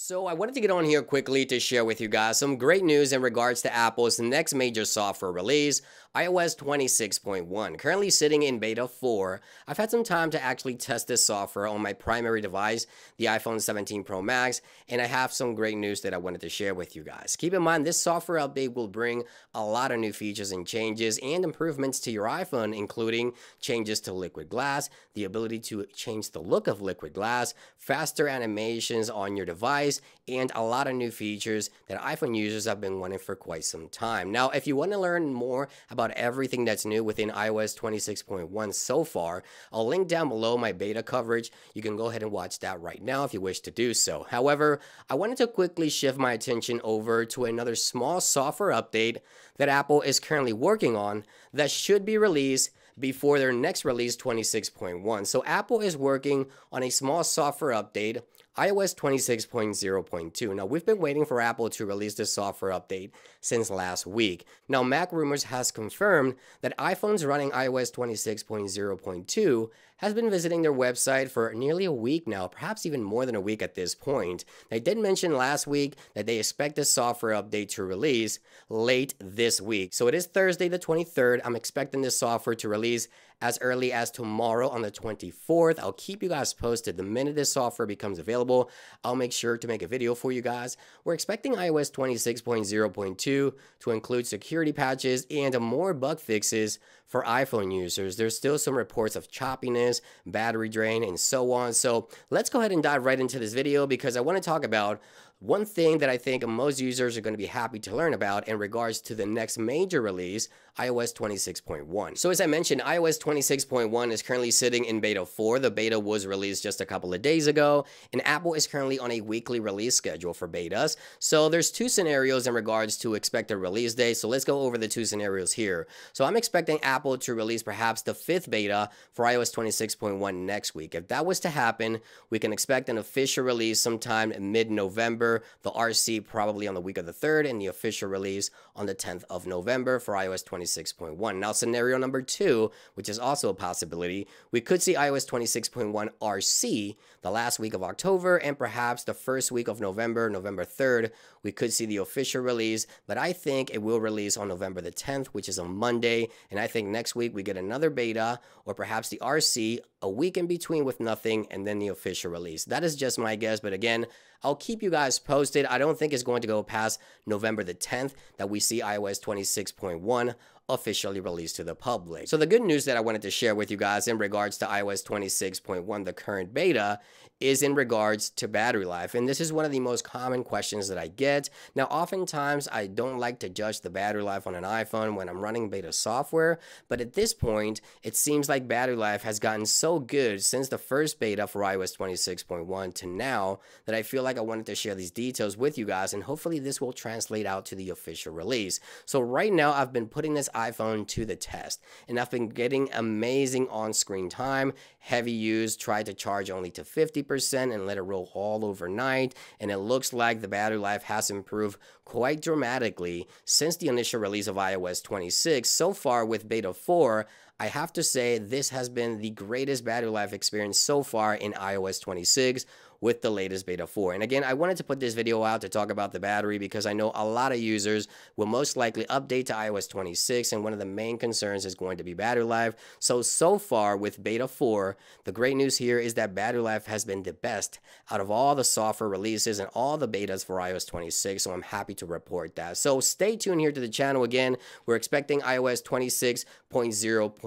So I wanted to get on here quickly to share with you guys some great news in regards to Apple's next major software release, iOS 26.1. Currently sitting in beta 4, I've had some time to actually test this software on my primary device, the iPhone 17 Pro Max, and I have some great news that I wanted to share with you guys. Keep in mind, this software update will bring a lot of new features and changes and improvements to your iPhone, including changes to liquid glass, the ability to change the look of liquid glass, faster animations on your device, device and a lot of new features that iPhone users have been wanting for quite some time. Now, if you want to learn more about everything that's new within iOS 26.1 so far, I'll link down below my beta coverage. You can go ahead and watch that right now if you wish to do so. However, I wanted to quickly shift my attention over to another small software update that Apple is currently working on that should be released before their next release 26.1. So Apple is working on a small software update iOS 26.0.2. Now, we've been waiting for Apple to release this software update since last week. Now, MacRumors has confirmed that iPhones running iOS 26.0.2 has been visiting their website for nearly a week now, perhaps even more than a week at this point. They did mention last week that they expect this software update to release late this week. So it is Thursday the 23rd. I'm expecting this software to release as early as tomorrow on the 24th. I'll keep you guys posted the minute this software becomes available. I'll make sure to make a video for you guys. We're expecting iOS 26.0.2 to include security patches and more bug fixes for iPhone users. There's still some reports of choppiness, battery drain, and so on. So let's go ahead and dive right into this video because I want to talk about one thing that I think most users are going to be happy to learn about in regards to the next major release, iOS 26.1. So as I mentioned, iOS 26.1 is currently sitting in beta 4. The beta was released just a couple of days ago, and Apple is currently on a weekly release schedule for betas. So there's two scenarios in regards to expected release date. So let's go over the two scenarios here. So I'm expecting Apple to release perhaps the fifth beta for iOS 26.1 next week. If that was to happen, we can expect an official release sometime in mid-November November, the RC probably on the week of the 3rd, and the official release on the 10th of November for iOS 26.1. Now, scenario number two, which is also a possibility, we could see iOS 26.1 RC the last week of October and perhaps the first week of November, November 3rd, we could see the official release, but I think it will release on November the 10th, which is a Monday, and I think next week we get another beta or perhaps the RC a week in between with nothing and then the official release. That is just my guess, but again, I'll keep you guys posted. I don't think it's going to go past November the 10th that we see iOS 26.1 officially released to the public. So the good news that I wanted to share with you guys in regards to iOS 26.1, the current beta, is in regards to battery life. And this is one of the most common questions that I get. Now, oftentimes I don't like to judge the battery life on an iPhone when I'm running beta software, but at this point, it seems like battery life has gotten so good since the first beta for iOS 26.1 to now that I feel like I wanted to share these details with you guys and hopefully this will translate out to the official release. So right now I've been putting this iPhone to the test. And I've been getting amazing on screen time, heavy use, tried to charge only to 50% and let it roll all overnight. And it looks like the battery life has improved quite dramatically since the initial release of iOS 26. So far with Beta 4, I have to say this has been the greatest battery life experience so far in iOS 26 with the latest beta 4. And again, I wanted to put this video out to talk about the battery because I know a lot of users will most likely update to iOS 26 and one of the main concerns is going to be battery life. So, so far with beta 4, the great news here is that battery life has been the best out of all the software releases and all the betas for iOS 26. So I'm happy to report that. So stay tuned here to the channel again. We're expecting iOS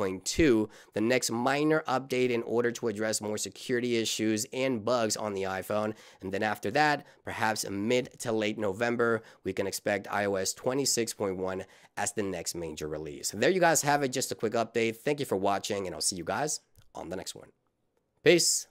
26.0.2, the next minor update in order to address more security issues and bugs on the iPhone. And then after that, perhaps mid to late November, we can expect iOS 26.1 as the next major release. There you guys have it, just a quick update. Thank you for watching, and I'll see you guys on the next one. Peace.